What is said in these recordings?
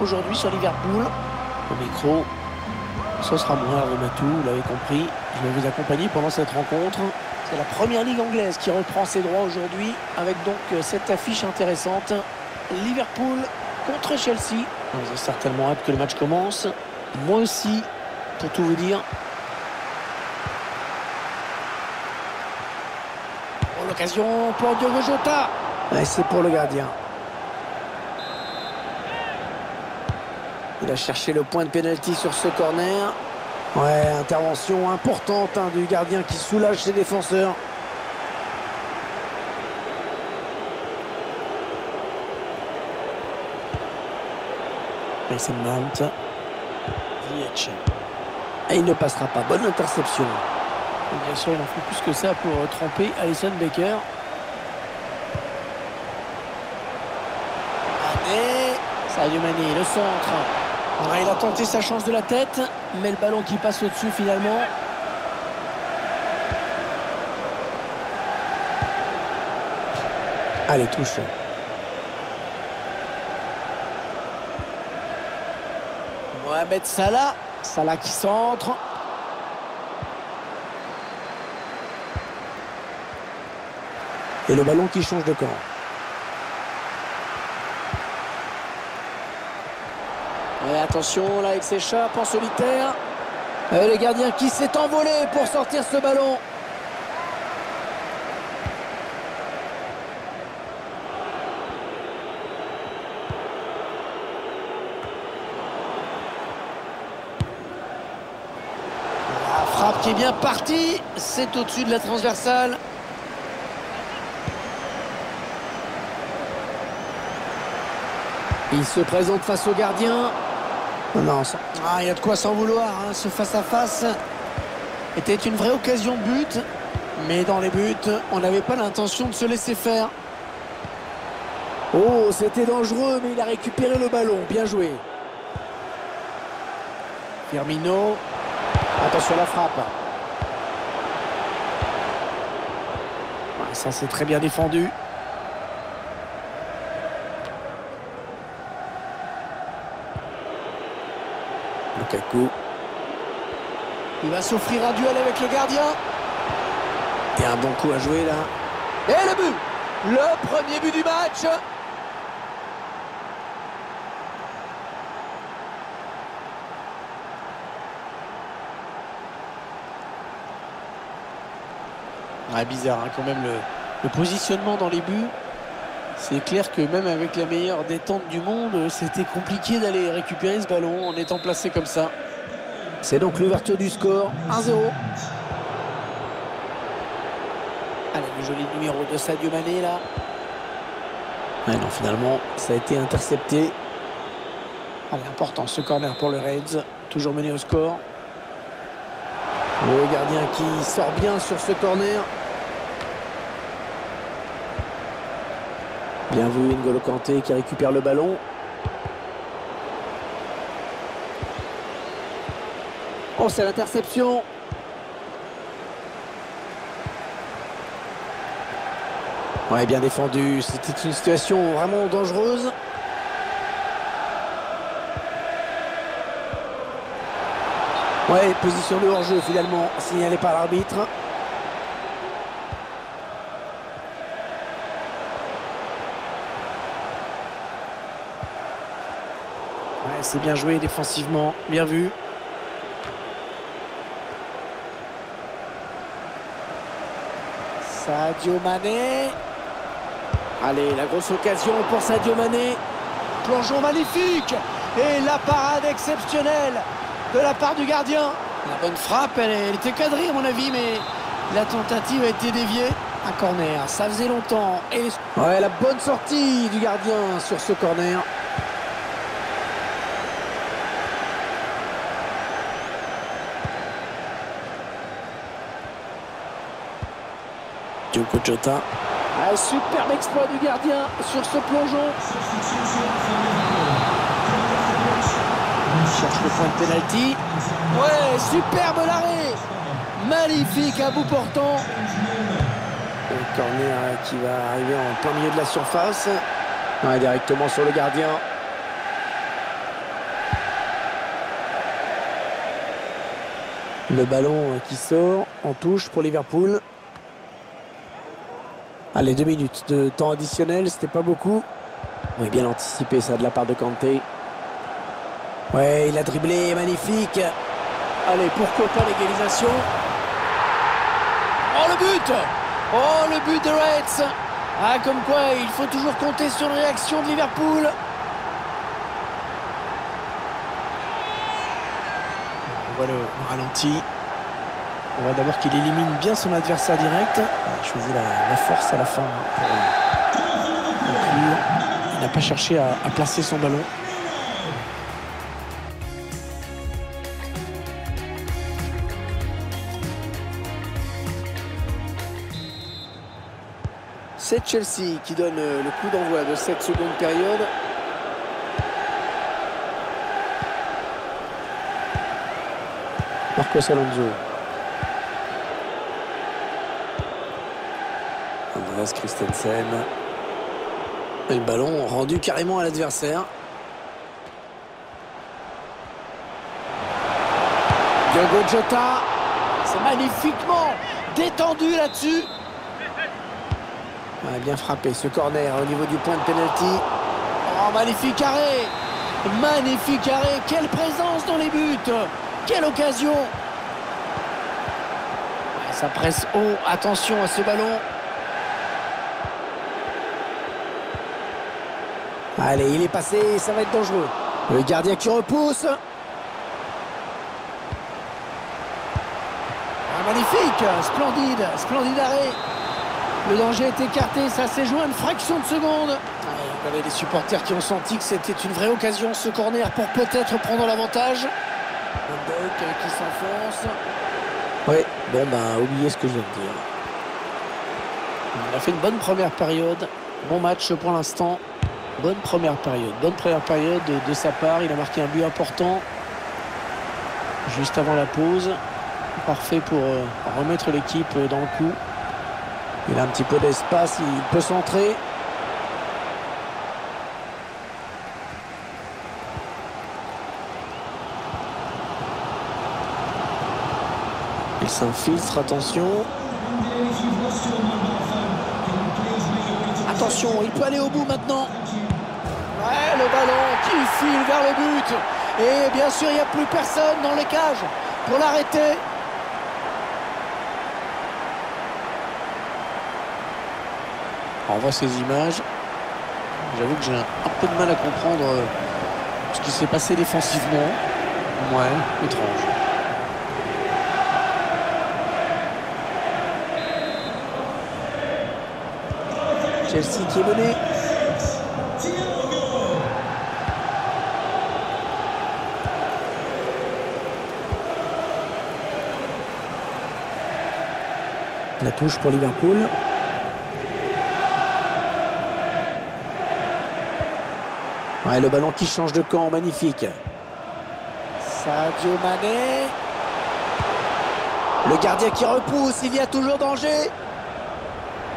aujourd'hui sur Liverpool. Au micro, ce sera moi, Romatou, vous l'avez compris. Je vais vous accompagner pendant cette rencontre. C'est la première ligue anglaise qui reprend ses droits aujourd'hui avec donc euh, cette affiche intéressante. Liverpool contre Chelsea. Vous avez certainement hâte que le match commence. Moi aussi, pour tout vous dire. Pour l'occasion pour Diogo Jota. Et c'est pour le gardien. Il a cherché le point de pénalty sur ce corner. Ouais, intervention importante hein, du gardien qui soulage ses défenseurs. Mason Mount. Et il ne passera pas. Bonne interception. Et bien sûr, il en faut plus que ça pour euh, tromper Alison Baker. Mané. Sadio Mané, le centre. Ouais, il a tenté sa chance de la tête, mais le ballon qui passe au-dessus finalement. Allez, touche. Mohamed Salah. Salah qui centre. Et le ballon qui change de camp. Attention là avec ses chapes en solitaire. Et le gardien qui s'est envolé pour sortir ce ballon. La frappe qui est bien partie. C'est au-dessus de la transversale. Il se présente face au gardien. Ça... Ah, il y a de quoi s'en vouloir. hein. Ce face-à-face était une vraie occasion de but. Mais dans les buts, on n'avait pas l'intention de se laisser faire. Oh, c'était dangereux, mais il a récupéré le ballon. Bien joué. Firmino. Attention à la frappe. Ça, c'est très bien défendu. Lukaku. Il va s'offrir un duel avec le gardien. Et un bon coup à jouer là. Et le but Le premier but du match bizarre hein, quand même le, le positionnement dans les buts. C'est clair que même avec la meilleure détente du monde, c'était compliqué d'aller récupérer ce ballon en étant placé comme ça. C'est donc l'ouverture du score, 1-0. Allez, le joli numéro de Sadio Mané là. Ouais, non, finalement, ça a été intercepté. Allez, important ce corner pour le Reds. Toujours mené au score. Le gardien qui sort bien sur ce corner. Bien vu, N'Golo Kanté qui récupère le ballon. Oh, c'est l'interception. Ouais, bien défendu. C'était une situation vraiment dangereuse. Ouais, position de hors-jeu finalement, signalée par l'arbitre. C'est bien joué défensivement, bien vu. Sadio Mané. Allez, la grosse occasion pour Sadio Mané. Plongeon magnifique. Et la parade exceptionnelle de la part du gardien. La bonne frappe, elle, elle était cadrée à mon avis, mais la tentative a été déviée. Un corner, ça faisait longtemps. Et Ouais, la bonne sortie du gardien sur ce corner. Diogo Un superbe exploit du gardien sur ce plongeon. Il cherche le point de pénalty. Ouais, superbe l'arrêt. Magnifique à bout portant. Le corner euh, qui va arriver en plein milieu de la surface. Directement sur le gardien. Le ballon euh, qui sort en touche pour Liverpool. Allez, deux minutes de temps additionnel, c'était pas beaucoup. Oui, bien anticipé ça de la part de Kanté. Ouais, il a dribblé, magnifique. Allez, pourquoi pas l'égalisation Oh, le but Oh, le but de Reds Ah, comme quoi, il faut toujours compter sur une réaction de Liverpool. On voit le ralenti. On voit d'abord qu'il élimine bien son adversaire direct. Il a choisi la, force à la fin Il n'a pas cherché à, à placer son ballon. C'est Chelsea qui donne le coup d'envoi de cette seconde période. Marcos Alonso. Christensen. Et le ballon rendu carrément à l'adversaire. Diogo Jota. C'est magnifiquement détendu là-dessus. bien frappé ce corner au niveau du point de pénalty. Oh, magnifique arrêt Magnifique arrêt Quelle présence dans les buts quelle occasion Ça presse haut. Attention à ce ballon. Allez, il est passé. Ça va être dangereux. Le gardien qui repousse. Ah, magnifique Splendide Splendide arrêt Le danger est écarté. Ça s'est joué une fraction de seconde. Il y avait des supporters qui ont senti que c'était une vraie occasion ce corner pour peut-être prendre l'avantage qui s'enfonce. Oui, bon bah oubliez ce que je viens de dire. On a fait une bonne première période. Bon match pour l'instant. Bonne première période. Bonne première période de, sa part. Il a marqué un but important juste avant la pause. Parfait pour euh, remettre l'équipe dans le coup. Il a un petit peu d'espace, il peut centrer. s'infiltre, attention. Attention, il peut aller au bout maintenant. Ouais, le ballon qui file vers le but. Et bien sûr, il n'y a plus personne dans les cages pour l'arrêter. On voit ces images. J'avoue que j'ai un peu de mal à comprendre euh, ce qui s'est passé défensivement. Ouais, étrange. Chelsea qui est mené. La touche pour Liverpool. Ouais, le ballon qui change de camp, magnifique. Sadio Mané. Le gardien qui repousse, il y a toujours danger.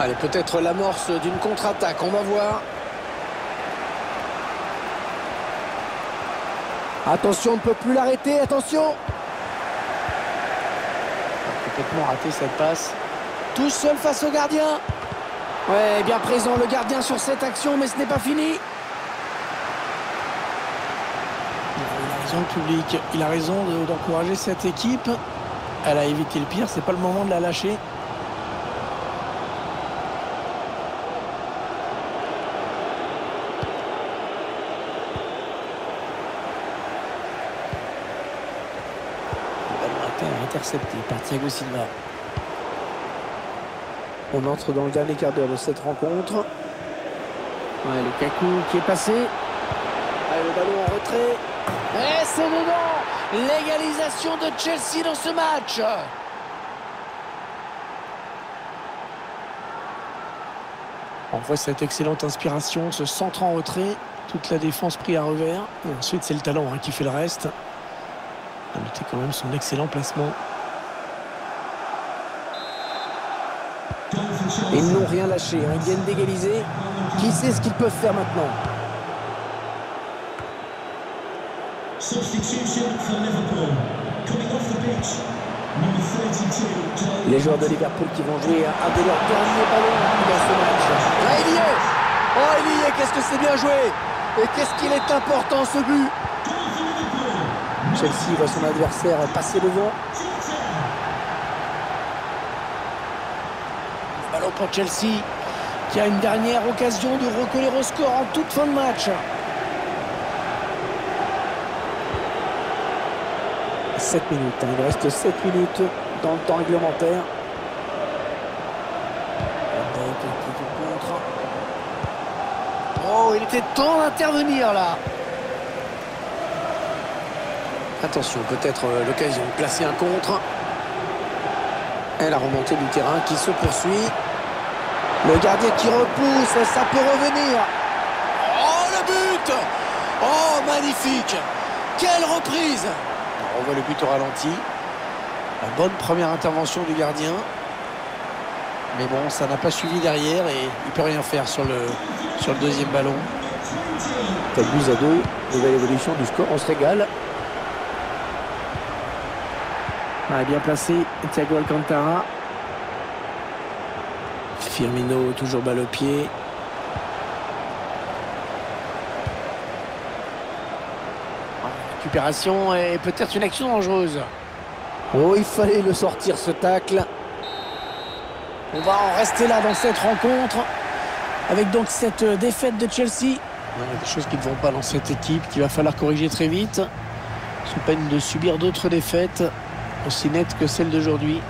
Allez, peut-être l'amorce d'une contre-attaque, on va voir. Attention, on ne peut plus l'arrêter, attention Complètement raté cette passe. Tout seul face au gardien. Ouais, bien présent le gardien sur cette action, mais ce n'est pas fini. Il a raison le public, il a raison d'encourager cette équipe. Elle a évité le pire, c'est pas le moment de la lâcher. intercepté par Thiago Silva. On entre dans le dernier quart d'heure de cette rencontre. Ouais, le Kaku qui est passé. le ballon en retrait. Et c'est dedans L'égalisation de Chelsea dans ce match On voit cette excellente inspiration, ce centre en retrait, toute la défense pris à revers. Et ensuite, c'est le talent hein, qui fait le reste. A noter quand même son excellent placement. Ils n'ont rien lâché, hein. ils viennent d'égaliser. Qui sait ce qu'ils peuvent faire maintenant Les joueurs de Liverpool qui vont jouer un de leurs derniers ballons dans ce match. Là, il Oh, il y est Qu'est-ce que c'est bien joué Et qu'est-ce qu'il est important, ce but Chelsea voit son adversaire passer devant. Ballon pour Chelsea qui a une dernière occasion de recoller au score en toute fin de match. 7 minutes, hein. il reste 7 minutes dans le temps réglementaire. Oh, il était temps d'intervenir là. Attention, peut-être euh, l'occasion de placer un contre. Et la remontée du terrain qui se poursuit. Le gardien qui repousse, ça peut revenir. Oh, le but Oh, magnifique Quelle reprise On voit le but au ralenti. La bonne première intervention du gardien. Mais bon, ça n'a pas suivi derrière et il peut rien faire sur le, sur le deuxième ballon. 4 buts à 2, nouvelle évolution du score, on se régale. Ah, bien placé, Thiago Alcantara. Firmino, toujours balle au pied. Récupération et peut-être une action dangereuse. Oh, il fallait le sortir ce tacle. On va en rester là dans cette rencontre. Avec donc cette défaite de Chelsea. Il y a des choses qui ne vont pas dans cette équipe, qu'il va falloir corriger très vite. Sous peine de subir d'autres défaites aussi nettes que celle d'aujourd'hui.